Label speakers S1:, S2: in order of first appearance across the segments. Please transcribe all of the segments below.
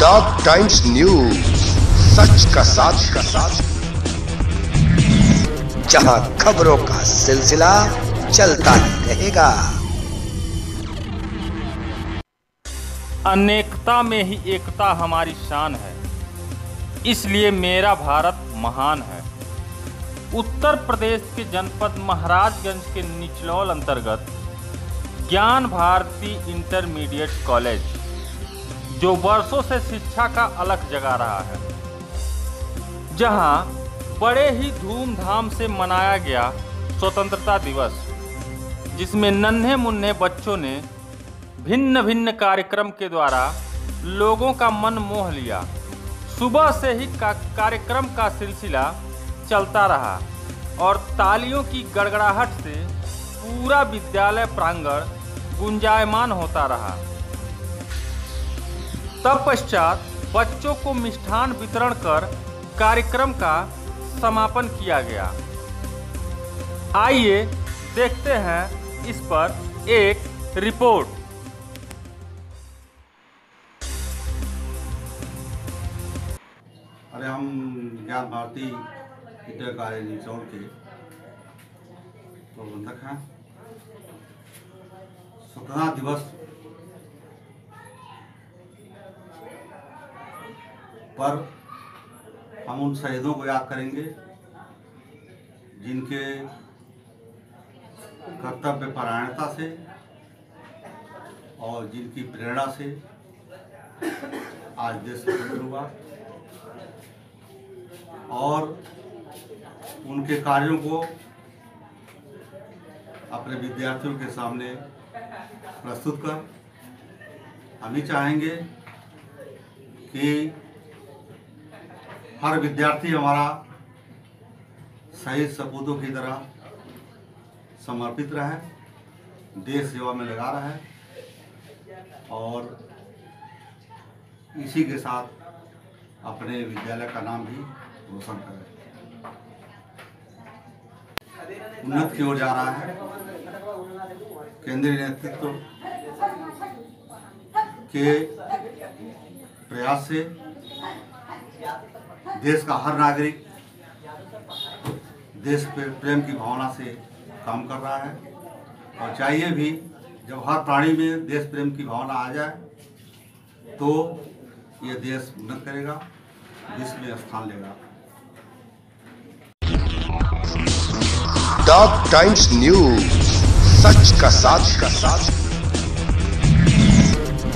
S1: Top times news सच का साथ का साथ। जहाँ खबरों का सिलसिला चलता ही रहेगा।
S2: अनेकता में ही एकता हमारी शान है। इसलिए मेरा भारत महान है। उत्तर प्रदेश के जनपद महाराजगंज के निचलौल अंतर्गत ज्ञान भारती इंटरमीडिएट कॉलेज जो वर्षों से शिक्षा का अलग जगा रहा है। जहाँ बड़े ही धूमधाम से मनाया गया स्वतंत्रता दिवस, जिसमें नन्हे मुन्ने बच्चों ने भिन्न भिन्न कार्यक्रम के द्वारा लोगों का मन मोह लिया। सुबह से ही का कार्यक्रम का सिलसिला चलता रहा और तालियों की गड़गड़ाहट से पूरा विद्यालय प्रांगण गुंजायमान होता रहा। तत्पश्चात बच्चों को मिष्ठान वितरण कर कार्यक्रम का समापन किया गया। आइए देखते हैं इस पर एक रिपोर्ट।
S3: अरे हम ज्ञान भारती कॉलेज निचौड़ के प्रबंधक हैं। स्वतंत्रता दिवस पर हम उन शहीदों को याद करेंगे जिनके कर्तव्य परायणता से और जिनकी प्रेरणा से आज देश स्वतंत्र हुआ। और उनके कार्यों को अपने विद्यार्थियों के सामने प्रस्तुत कर। हम ही चाहेंगे कि हर विद्यार्थी हमारा शहीद सपूतों की तरह समर्पित रहे, देश सेवा में लगा रहे और इसी के साथ अपने विद्यालय का नाम भी रोशन करें। उन्नत की ओर जा रहा है। केंद्रीय नेतृत्व के प्रयास से देश का हर नागरिक देश पे प्रेम की भावना से काम कर रहा है। और चाहिए भी जब हर प्राणी में देश प्रेम की भावना आ जाए तो ये देश उन्नत करेगा विश्व में स्थान लेगा।
S1: टॉप टाइम्स न्यूज़ सच का साथ का साथ।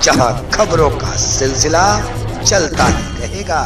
S1: जहाँ खबरों का सिलसिला चलता रहेगा।